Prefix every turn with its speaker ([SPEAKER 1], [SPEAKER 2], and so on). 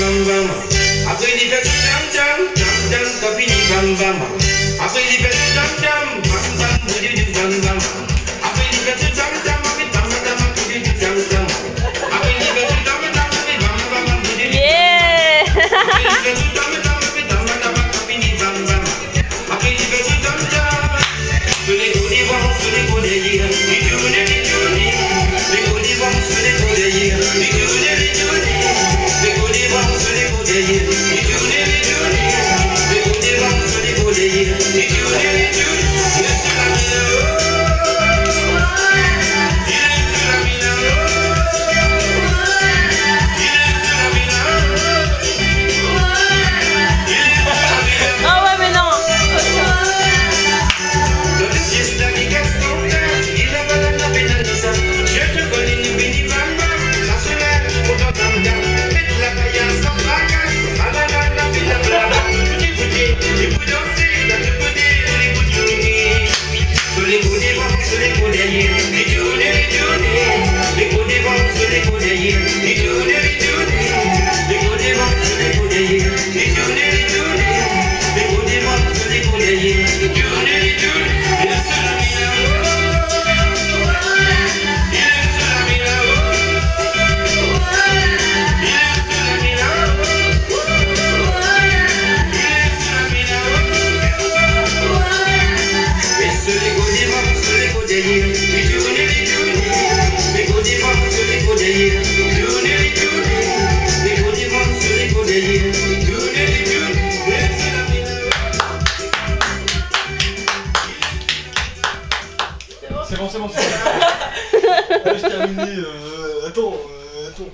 [SPEAKER 1] I'm Aku ini pet jam jam jam jam kopi ni gam gam. Aku ini pet jam jam jam jam budi gam gam. seguir
[SPEAKER 2] c'est bon, c'est bon, c'est bon. je terminé. Euh, attends, euh, attends.